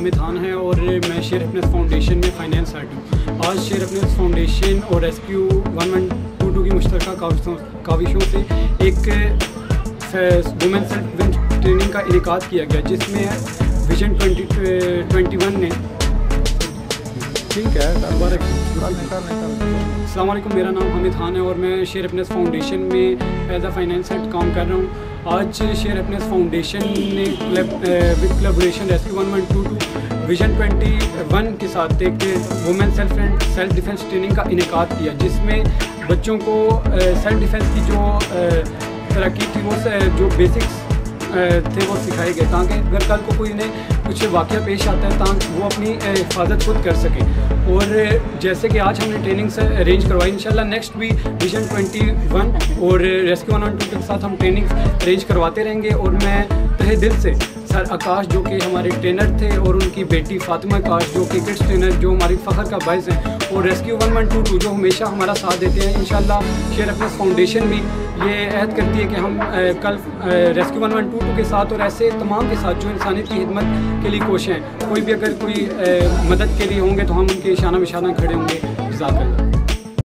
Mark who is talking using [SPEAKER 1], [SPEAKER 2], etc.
[SPEAKER 1] हामिद खान है और मैं शेर अपने फाउंडेशन में फाइनेंस हेड हूँ। आज शेर अपने फाउंडेशन और rescue one one two two की मुश्तर काविशों से एक वुमेन सेल्फ ट्रेनिंग का इनका किया गया जिसमें विजन ट्वेंटी ट्वेंटी वन ने
[SPEAKER 2] ठीक है
[SPEAKER 1] अल्लाम मेरा नाम हामिद खान है और मैं शेर अपनेस फाउंडेशन में एज अ फाइनेंस हेड काम कर रहा हूँ। आज शेयर हैप्पीनेस फाउंडेशन ने with collaboration rescue one one two two vision twenty one के साथ एक women self and self defence training का इनका किया, जिसमें बच्चों को सेल्फ डिफेंस की जो तरक्की थी, वो जो बेसिक्स थे, वो सिखाए गए, ताकि अगर कल को कोई इन्हें कुछ वाक़ पेश आता है, ताकि वो अपनी हिफाजत खुद कर सके। और जैसे कि आज हमने ट्रेनिंग्स अरेंज करवाई, इंशाल्लाह नेक्स्ट भी विजन 21 और रेस्क्यू वन टू के साथ हम ट्रेनिंग्स अरेंज करवाते रहेंगे। और मैं तहे दिल से सर आकाश, जो कि हमारे ट्रेनर थे और उनकी बेटी फातिमा आकाश, जो क्रिकेट ट्रेनर जो हमारी फ़खर का बायस हैं और rescue one one two two जो हमेशा हमारा साथ देते हैं इन शेयर अपना फाउंडेशन भी ये अहद करती है कि हम कल rescue one one two two के साथ और ऐसे तमाम के साथ जो इंसानियत की खिदमत के लिए कोश हैं, कोई भी अगर कोई मदद के लिए होंगे तो हम उनके इशाना मिशाना खड़े होंगे। जाकर।